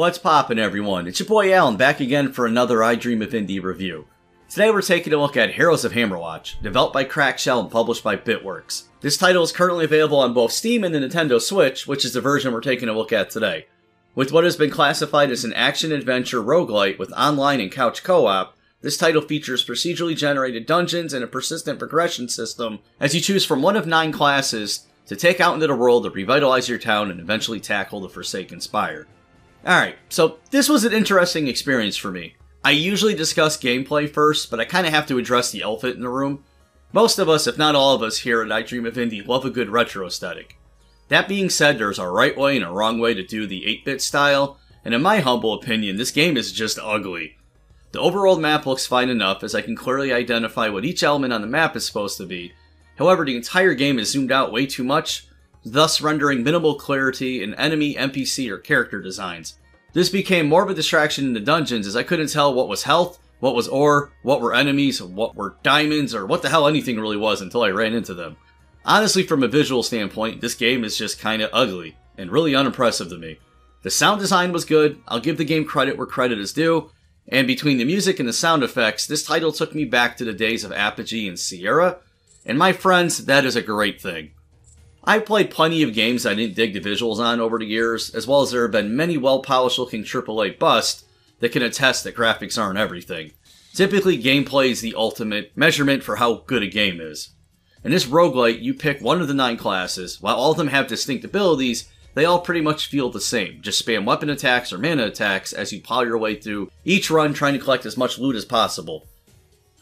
What's poppin' everyone? It's your boy Alan back again for another I Dream of Indie review. Today we're taking a look at Heroes of Hammerwatch, developed by Crackshell and published by BlitWorks. This title is currently available on both Steam and the Nintendo Switch, which is the version we're taking a look at today. With what has been classified as an action-adventure roguelite with online and couch co-op, this title features procedurally generated dungeons and a persistent progression system as you choose from one of nine classes to take out into the world to revitalize your town and eventually tackle the Forsaken Spire. Alright, so this was an interesting experience for me. I usually discuss gameplay first, but I kind of have to address the elephant in the room. Most of us, if not all of us here at I Dream of Indie, love a good retro aesthetic. That being said, there's a right way and a wrong way to do the 8-bit style, and in my humble opinion, this game is just ugly. The overworld map looks fine enough, as I can clearly identify what each element on the map is supposed to be, However, the entire game is zoomed out way too much, thus rendering minimal clarity in enemy, NPC, or character designs. This became more of a distraction in the dungeons as I couldn't tell what was health, what was ore, what were enemies, what were diamonds, or what the hell anything really was until I ran into them. Honestly, from a visual standpoint, this game is just kinda ugly, and really unimpressive to me. The sound design was good, I'll give the game credit where credit is due, and between the music and the sound effects, this title took me back to the days of Apogee and Sierra, and my friends, that is a great thing. I've played plenty of games I didn't dig the visuals on over the years, as well as there have been many well-polished looking AAA busts that can attest that graphics aren't everything. Typically, gameplay is the ultimate measurement for how good a game is. In this roguelite, you pick one of the nine classes. While all of them have distinct abilities, they all pretty much feel the same. Just spam weapon attacks or mana attacks as you plow your way through each run trying to collect as much loot as possible.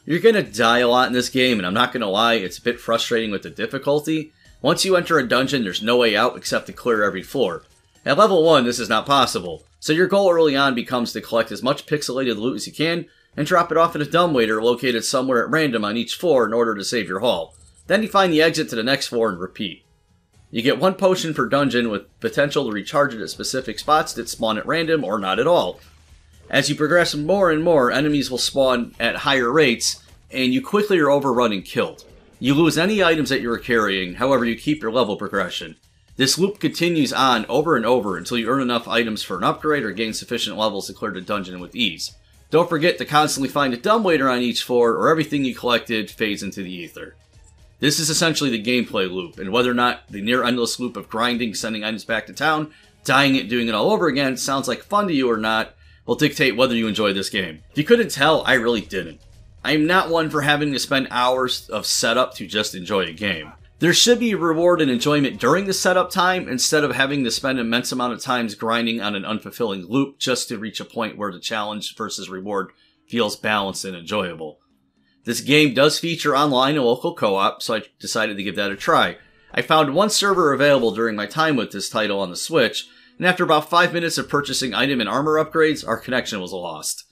You're gonna die a lot in this game, and I'm not gonna lie, it's a bit frustrating with the difficulty. Once you enter a dungeon, there's no way out except to clear every floor. At level 1, this is not possible, so your goal early on becomes to collect as much pixelated loot as you can, and drop it off in a dumbwaiter located somewhere at random on each floor in order to save your haul. Then you find the exit to the next floor and repeat. You get one potion per dungeon with potential to recharge it at specific spots that spawn at random or not at all. As you progress more and more, enemies will spawn at higher rates, and you quickly are overrun and killed. You lose any items that you are carrying, however you keep your level progression. This loop continues on over and over until you earn enough items for an upgrade or gain sufficient levels to clear the dungeon with ease. Don't forget to constantly find a dumbwaiter on each floor or everything you collected fades into the ether. This is essentially the gameplay loop, and whether or not the near endless loop of grinding, sending items back to town, dying it, doing it all over again sounds like fun to you or not will dictate whether you enjoy this game. If you couldn't tell, I really didn't. I'm not one for having to spend hours of setup to just enjoy a game. There should be reward and enjoyment during the setup time instead of having to spend immense amount of times grinding on an unfulfilling loop just to reach a point where the challenge versus reward feels balanced and enjoyable. This game does feature online and local co-op, so I decided to give that a try. I found one server available during my time with this title on the Switch, and after about 5 minutes of purchasing item and armor upgrades, our connection was lost.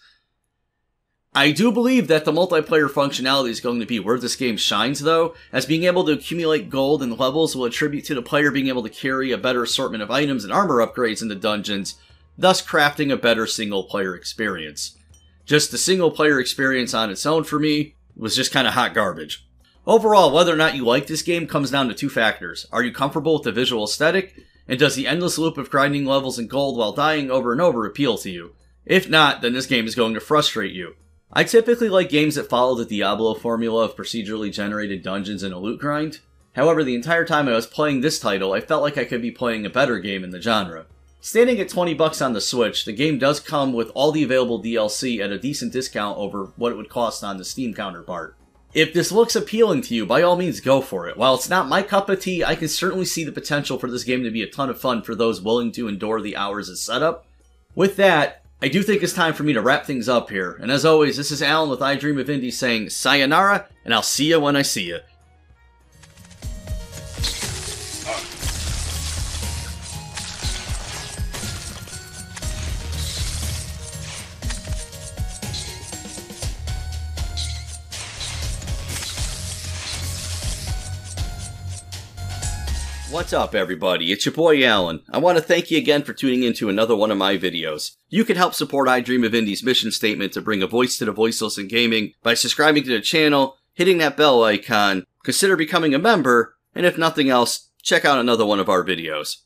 I do believe that the multiplayer functionality is going to be where this game shines, though, as being able to accumulate gold and levels will attribute to the player being able to carry a better assortment of items and armor upgrades into dungeons, thus crafting a better single player experience. Just the single player experience on its own for me was just kind of hot garbage. Overall, whether or not you like this game comes down to two factors. Are you comfortable with the visual aesthetic? And does the endless loop of grinding levels and gold while dying over and over appeal to you? If not, then this game is going to frustrate you. I typically like games that follow the Diablo formula of procedurally generated dungeons and a loot grind. However, the entire time I was playing this title, I felt like I could be playing a better game in the genre. Standing at 20 bucks on the Switch, the game does come with all the available DLC at a decent discount over what it would cost on the Steam counterpart. If this looks appealing to you, by all means go for it. While it's not my cup of tea, I can certainly see the potential for this game to be a ton of fun for those willing to endure the hours of setup. With that, I do think it's time for me to wrap things up here, and as always, this is Alan with I Dream of Indie saying sayonara, and I'll see you when I see you. What's up, everybody? It's your boy Alan. I want to thank you again for tuning in to another one of my videos. You can help support I Dream of Indie's mission statement to bring a voice to the voiceless in gaming by subscribing to the channel, hitting that bell icon, consider becoming a member, and if nothing else, check out another one of our videos.